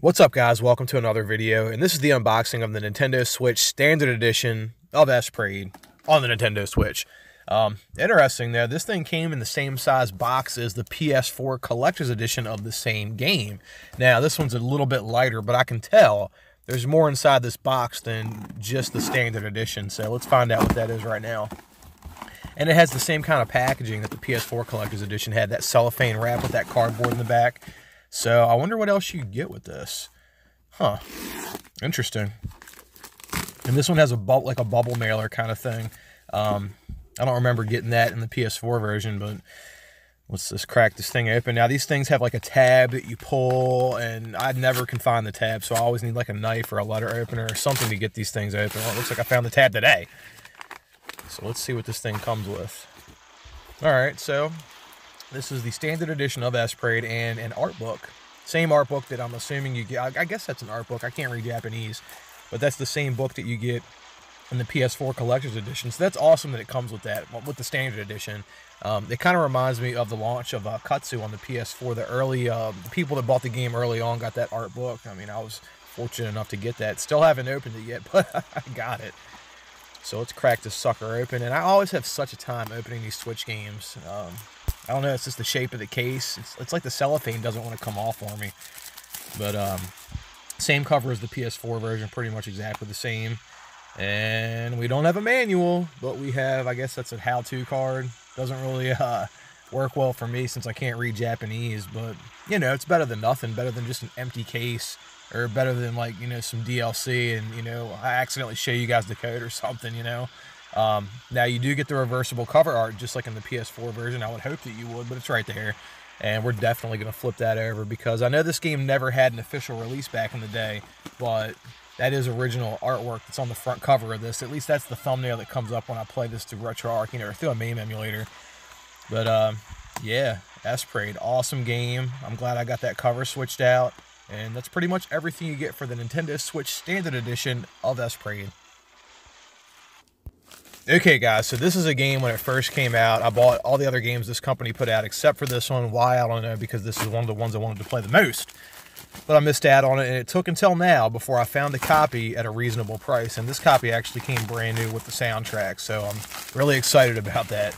What's up guys, welcome to another video, and this is the unboxing of the Nintendo Switch Standard Edition of Esprade on the Nintendo Switch. Um, interesting though, this thing came in the same size box as the PS4 Collector's Edition of the same game. Now, this one's a little bit lighter, but I can tell there's more inside this box than just the Standard Edition, so let's find out what that is right now. And it has the same kind of packaging that the PS4 Collector's Edition had, that cellophane wrap with that cardboard in the back. So I wonder what else you get with this. Huh. Interesting. And this one has a like a bubble mailer kind of thing. Um, I don't remember getting that in the PS4 version, but let's just crack this thing open. Now these things have like a tab that you pull, and I never can find the tab, so I always need like a knife or a letter opener or something to get these things open. Well, it looks like I found the tab today. So let's see what this thing comes with. All right, so this is the standard edition of Esprade and an art book. Same art book that I'm assuming you get. I guess that's an art book. I can't read Japanese, but that's the same book that you get in the PS4 Collector's Edition. So that's awesome that it comes with that, with the standard edition. Um, it kind of reminds me of the launch of uh, Ketsui on the PS4. The early uh, the people that bought the game early on got that art book. I mean, I was fortunate enough to get that. Still haven't opened it yet, but I got it. So let's crack this sucker open. And I always have such a time opening these Switch games. Um, I don't know, it's just the shape of the case. It's, it's like the cellophane doesn't want to come off for me. But um, same cover as the PS4 version, pretty much exactly the same. And we don't have a manual, but we have, I guess that's a how-to card. Doesn't really uh, work well for me since I can't read Japanese, but, you know, it's better than nothing. Better than just an empty case or better than, like, you know, some DLC and, you know, I accidentally show you guys the code or something, you know. Um, now you do get the reversible cover art just like in the PS4 version. I would hope that you would, but it's right there. And we're definitely going to flip that over because I know this game never had an official release back in the day, but that is original artwork that's on the front cover of this. At least that's the thumbnail that comes up when I play this through RetroArch, or through a MAME emulator. But um, yeah, Esprade, awesome game. I'm glad I got that cover switched out. And that's pretty much everything you get for the Nintendo Switch Standard Edition of Esprade. Okay, guys, so this is a game when it first came out. I bought all the other games this company put out except for this one. Why, I don't know, because this is one of the ones I wanted to play the most. But I missed out on it, and it took until now before I found a copy at a reasonable price. And this copy actually came brand new with the soundtrack, so I'm really excited about that.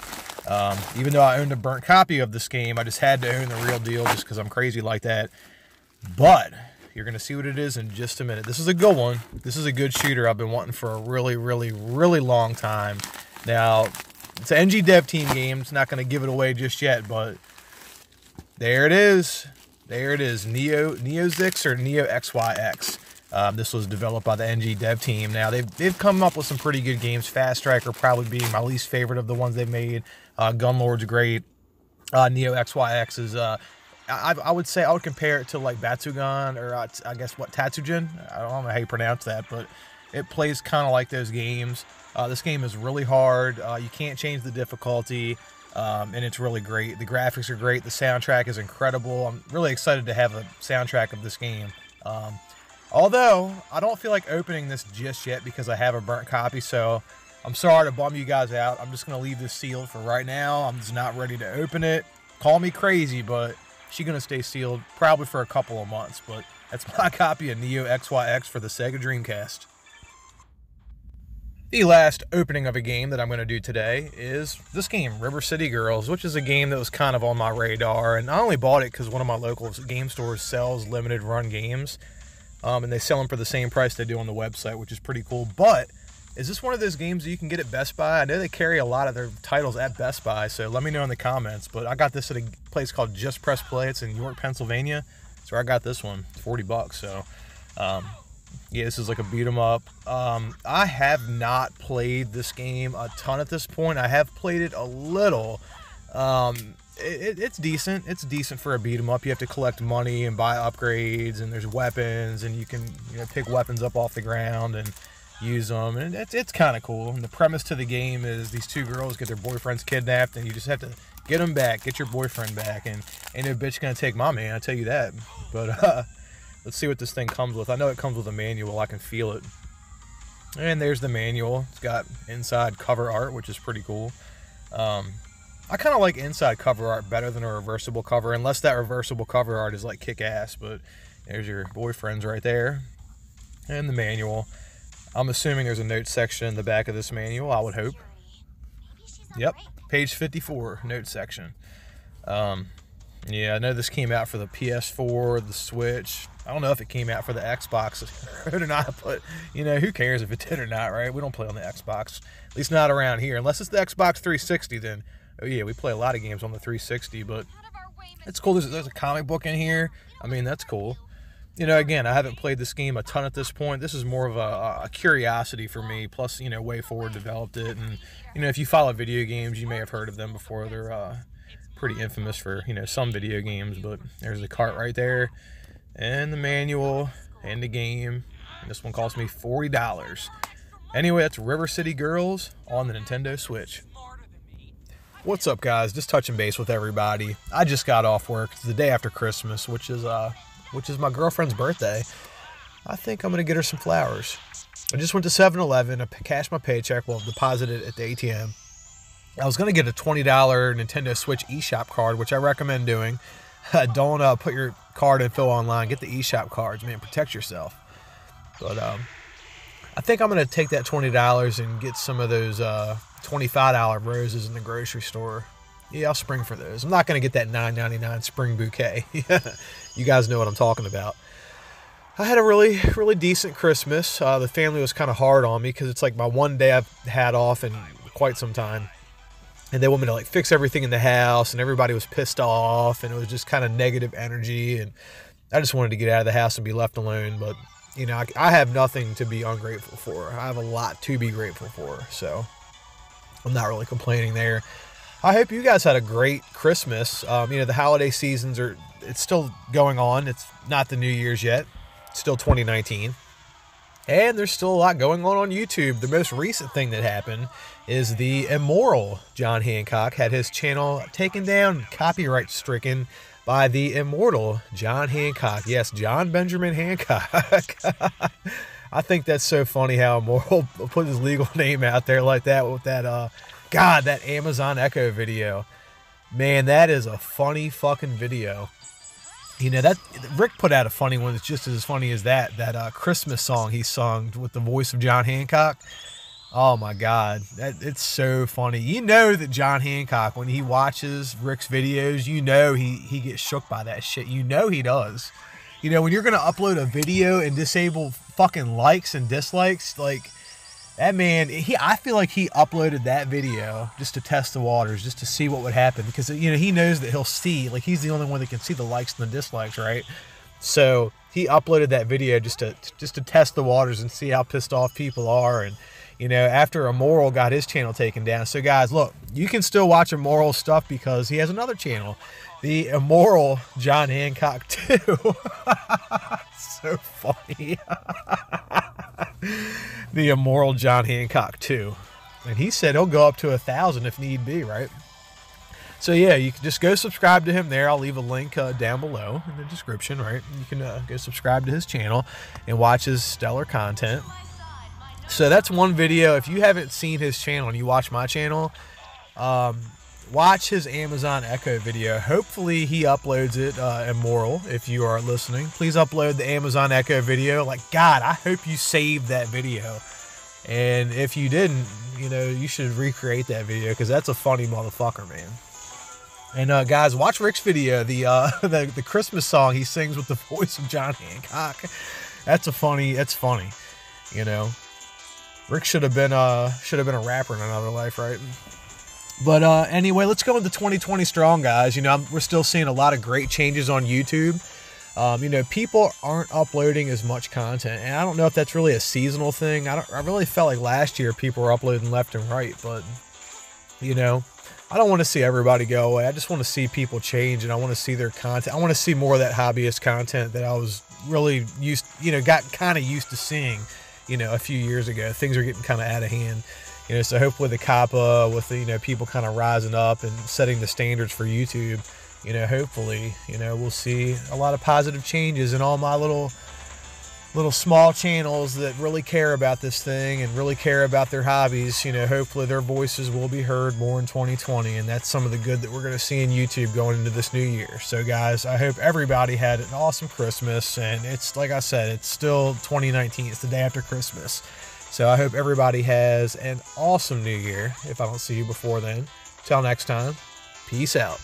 Um, even though I owned a burnt copy of this game, I just had to own the real deal just because I'm crazy like that. But you're going to see what it is in just a minute. This is a good one. This is a good shooter I've been wanting for a really, really, really long time. Now, it's an NG Dev Team game. It's not going to give it away just yet, but there it is. There it is. Neo Neo Zix or Neo XYX. Um, this was developed by the NG Dev Team. Now, they've, they've come up with some pretty good games. Fast Striker probably being my least favorite of the ones they've made. Uh, Gunlord's great. Uh, Neo XYX is uh, I, I would say I would compare it to like Batsugun or uh, I guess what Tatsujin. I don't know how you pronounce that, but it plays kind of like those games. Uh, this game is really hard. Uh, you can't change the difficulty, um, and it's really great. The graphics are great. The soundtrack is incredible. I'm really excited to have a soundtrack of this game. Um, although I don't feel like opening this just yet because I have a burnt copy, so I'm sorry to bum you guys out. I'm just gonna leave this sealed for right now. I'm just not ready to open it. Call me crazy, but She's going to stay sealed probably for a couple of months, but that's my copy of Neo XYX for the Sega Dreamcast. The last opening of a game that I'm going to do today is this game, River City Girls, which is a game that was kind of on my radar. And I only bought it because one of my local game stores sells limited run games. Um, and they sell them for the same price they do on the website, which is pretty cool. But is this one of those games that you can get at Best Buy? I know they carry a lot of their titles at Best Buy, so let me know in the comments. But I got this at a place called Just Press Play. It's in York, Pennsylvania. So I got this one, 40 bucks. So, um, yeah, this is like a beat 'em up. Um, I have not played this game a ton at this point. I have played it a little. Um, it, it's decent. It's decent for a beat 'em up. You have to collect money and buy upgrades, and there's weapons, and you can you know pick weapons up off the ground and use them, and it's it's kind of cool. And the premise to the game is these two girls get their boyfriends kidnapped, and you just have to get them back, get your boyfriend back, and ain't no bitch gonna take my man. I tell you that. But uh, let's see what this thing comes with. I know it comes with a manual. I can feel it. And there's the manual. It's got inside cover art, which is pretty cool. Um, I kind of like inside cover art better than a reversible cover, unless that reversible cover art is like kick ass. But There's your boyfriends right there. And the manual. I'm assuming there's a note section in the back of this manual, I would hope. Yep, page 54, note section. Um, yeah, I know this came out for the PS4, the Switch. I don't know if it came out for the Xbox or not, but you know, who cares if it did or not, right? We don't play on the Xbox, at least not around here. Unless it's the Xbox 360, then oh yeah, we play a lot of games on the 360. But it's cool. There's, there's a comic book in here. I mean, that's cool. You know, again, I haven't played this game a ton at this point. This is more of a, a curiosity for me. Plus, you know, WayForward developed it, and you know, if you follow video games, you may have heard of them before. They're uh, pretty infamous for you know some video games. But there's the cart right there, and the manual, and the game. And this one cost me forty dollars. Anyway, that's River City Girls on the Nintendo Switch. What's up, guys? Just touching base with everybody. I just got off work. It's the day after Christmas, which is uh, which is my girlfriend's birthday. I think I'm gonna get her some flowers. I just went to 7-Eleven. I cashed my paycheck. Well, deposited at the ATM. I was gonna get a $20 Nintendo Switch eShop card, which I recommend doing. Don't uh, put your card info online. Get the eShop cards, man. Protect yourself. But um, I think I'm gonna take that $20 and get some of those uh, $25 roses in the grocery store. Yeah, I'll spring for those. I'm not going to get that $9.99 spring bouquet. you guys know what I'm talking about. I had a really, really decent Christmas. Uh, the family was kind of hard on me because it's like my one day I've had off in quite some time. And they want me to like fix everything in the house, and everybody was pissed off, and it was just kind of negative energy. And I just wanted to get out of the house and be left alone. But, you know, I, I have nothing to be ungrateful for. I have a lot to be grateful for. So I'm not really complaining there. I hope you guys had a great Christmas. Um, you know, the holiday seasons are it's still going on. It's not the New Year's yet. It's still 2019. And there's still a lot going on on YouTube. The most recent thing that happened is the immoral John Hancock had his channel taken down, copyright stricken by the immortal John Hancock. Yes, John Benjamin Hancock. I think that's so funny how immoral put his legal name out there like that with that uh God, that Amazon Echo video. Man, that is a funny fucking video. You know that Rick put out a funny one that's just as funny as that. That uh, Christmas song he sung with the voice of John Hancock. Oh my God, that it's so funny. You know that John Hancock, when he watches Rick's videos, you know he he gets shook by that shit. You know he does. You know when you're gonna upload a video and disable fucking likes and dislikes, like that man, he I feel like he uploaded that video just to test the waters, just to see what would happen because you know he knows that he'll see like he's the only one that can see the likes and the dislikes, right? So he uploaded that video just to just to test the waters and see how pissed off people are and you know after immoral got his channel taken down. So guys look you can still watch immoral stuff because he has another channel the immoral john hancock too so funny the immoral John Hancock too. And he said he'll go up to a thousand if need be, right? So yeah, you can just go subscribe to him there. I'll leave a link uh, down below in the description, right? You can uh, go subscribe to his channel and watch his stellar content. So that's one video. If you haven't seen his channel and you watch my channel, um, watch his Amazon Echo video. Hopefully he uploads it uh, immoral if you are listening. Please upload the Amazon Echo video. Like, God, I hope you saved that video. And if you didn't, you know, you should recreate that video because that's a funny motherfucker, man. And uh, guys, watch Rick's video, the, uh, the the Christmas song he sings with the voice of John Hancock. That's a funny. That's funny, you know. Rick should have been uh should have been a rapper in another life, right? But uh, anyway, let's go into 2020 strong, guys. You know, I'm, we're still seeing a lot of great changes on YouTube. Um, you know, people aren't uploading as much content, and I don't know if that's really a seasonal thing. I. I really felt like last year people were uploading left and right, but you know, I don't want to see everybody go away. I just want to see people change, and I want to see their content. I want to see more of that hobbyist content that I was really used, you know, got kind of used to seeing, you know, a few years ago. Things are getting kind of out of hand. You know, so hopefully the COPPA with the, you know people kind of rising up and setting the standards for YouTube, you know, hopefully you know we'll see a lot of positive changes in all my little little small channels that really care about this thing and really care about their hobbies, you know, hopefully their voices will be heard more in 2020. And that's some of the good that we're going to see in YouTube going into this new year. So, guys, I hope everybody had an awesome Christmas. And it's like I said, it's still 2019, it's the day after Christmas. So, I hope everybody has an awesome new year if I don't see you before then. Till next time, peace out.